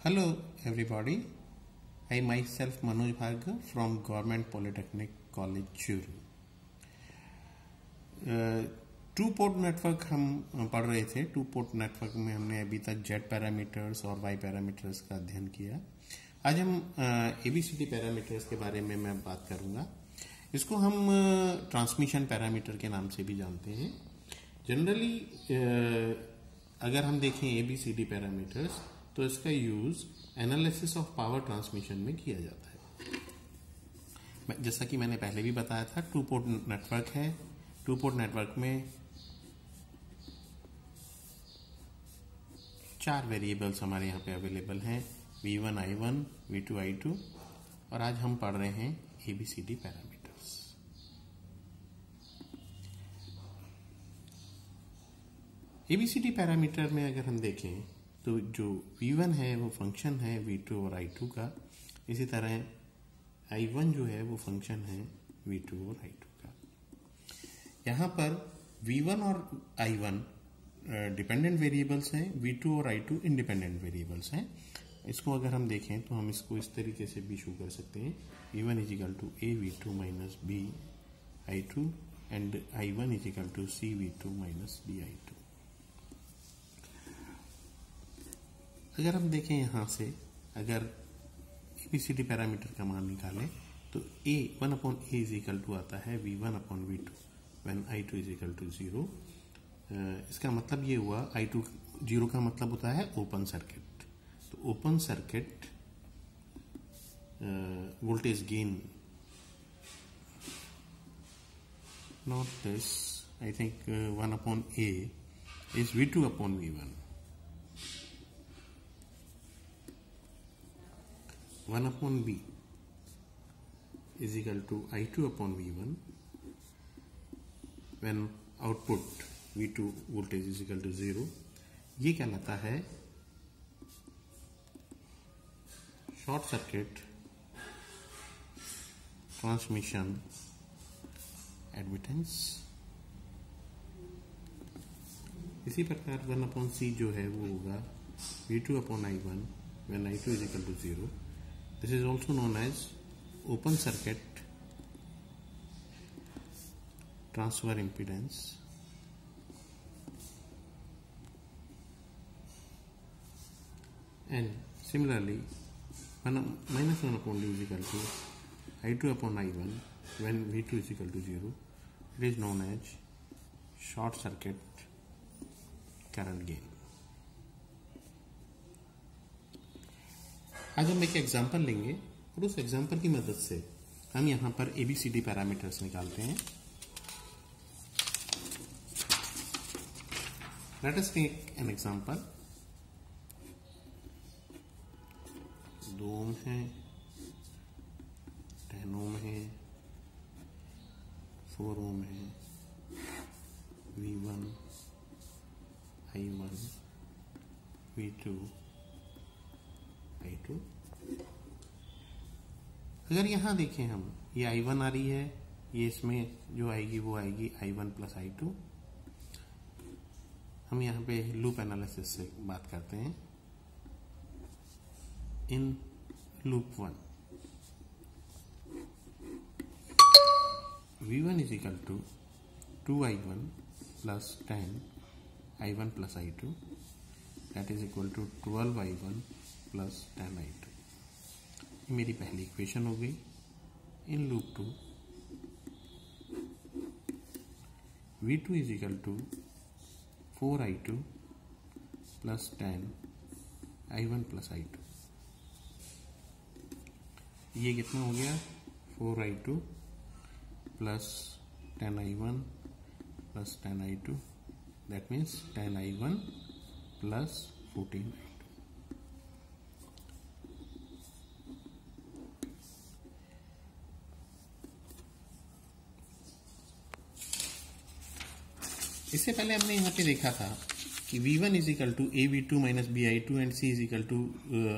Hello, everybody. I myself, Manoj Bhargav from Government Polytechnic College, Churu. Two port network हम पढ़ रहे थे to port network में हमने अभी तक जेड पैरामीटर्स और वाई पैरामीटर्स का अध्ययन किया आज हम एबीसीडी पैरामीटर्स के बारे में मैं बात करूँगा इसको हम ट्रांसमिशन पैरामीटर के नाम से भी जानते हैं जनरली अगर हम देखें A B C D parameters तो इसका use analysis of power transmission में किया जाता है। जैसा कि मैंने पहले भी बताया था टू पोर्ट नेटवर्क है। टू पोर्ट नेटवर्क में चार वेरिएबल्स हमारे यहाँ पे अवेलेबल हैं। V one I one V two I two और आज हम पढ़ रहे हैं एबीसीडी पैरामीटर्स एबीसीडी पैरामीटर में अगर हम देखें तो जो V1 है, वो फ़ंक्शन है V2 और I2 का, इसी तरह I1 जो है, वो फ़ंक्शन है V2 और I2 का। यहाँ पर V1 और I1 डिपेंडेंट वेरिएबल्स हैं V2 और I2 इंडिपेंडेंट वेरिएबल्स हैं। इसको अगर हम देखें तो हम इसको इस तरीके से भी शो कर सकते हैं। V1 is equal to A V two minus B I two and I one is equal to C V two minus B I two अगर हम देखें यहाँ से, अगर एबीसीडी पैरामीटर का मान निकालें तो A one upon A is equal to आता है V one upon V two when I two is equal to zero इसका मतलब ये हुआ आई टू ज़ीरो का मतलब होता है ओपन सर्किट तो open circuit voltage gain not this I think one upon A is V two upon V one 1 upon b is to to i2 upon v1 when output v2 voltage is equal to 0 ये कहलाता है? Short circuit transmission admittance इसी प्रकार one upon सी जो है वो होगा V two upon I one when I two is equal to zero This is also known as open circuit transfer impedance. And similarly, minus 1 upon d is equal to I2 upon I1 when V2 is equal to 0. It is known as short circuit current gain. आज हम एक example लेंगे, और उस example की मदद से हम यहाँ पर A B C D parameters निकालते हैं। Let us take an example दो ओम है टेन ओम है फोर ओम है V one I one V two I two अगर यहाँ देखें हम, ये आई वन आ रही है, ये इसमें जो आएगी वो आएगी I one plus I two हम यहाँ पे लूप एनालिसिस से बात करते हैं। In loop one V one is equal to two I one plus ten I one plus I two that is equal to twelve I one plus ten I two मेरी पहली equation हो गई। In loop two V two is equal to four I two plus ten I one plus I two ये कितना हो गया? Four I two plus ten I one plus ten I two that means ten I one plus fourteen I इससे पहले हमने यहाँ पे देखा था कि V1 one is equal to A V two minus B I two and C is equal to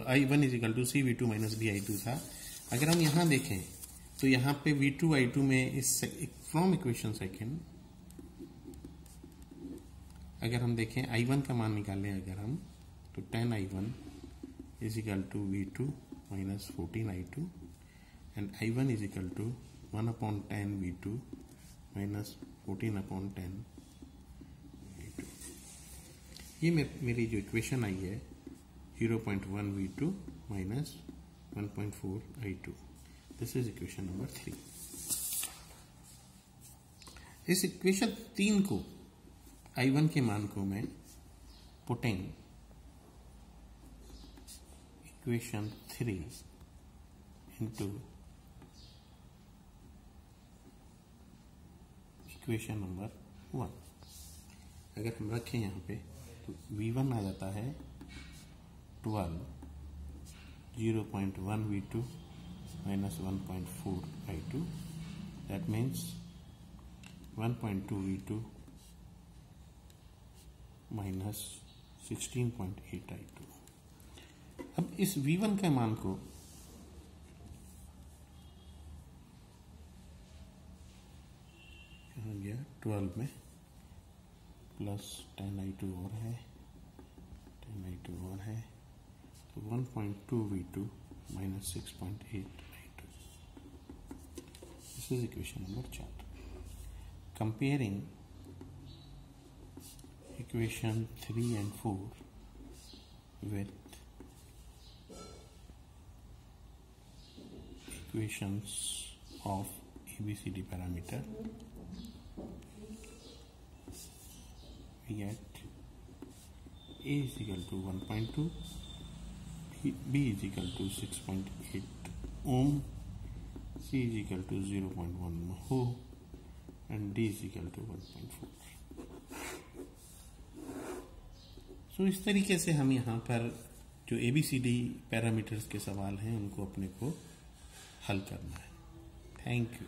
I one is equal to C V two minus B I two था। अगर हम यहाँ देखें तो यहाँ पे V2 टू आई टू में इस फ्रॉम इक्वेशन सेकेंड अगर हम देखें I1 का मान निकालें अगर हम तो ten I one is equal to V2 minus 14 I2 and I1 is equal to 1 upon 10 V2 minus 14 upon 10 V2 ये मेरी जो इक्वेशन आई है 0.1 V2 minus 1.4 I2 this is equation number three इस इक्वेशन तीन को I1 के मान को मैं putting equation 3 into equation number one अगर हम रखें यहाँ पे तो V1 आ जाता है twelve zero point one V two minus one point four I two that means one point two V two minus sixteen point eight I two अब इस V1 के मान को गया? ट्वेल्व में प्लस टेन आई टू और है ten I two और है तो one point two V two minus six point eight I two this is equation number चार comparing equation three and four with equations of ABCD parameter. We get A is equal to 1.2 B is equal to 6.8 ohm C is equal to 0.1 mho and D is equal to 1.4 so so, इस तरीके से हम यहाँ पर जो A B C D parameters के सवाल हैं उनको अपने को हल करना है थैंक यू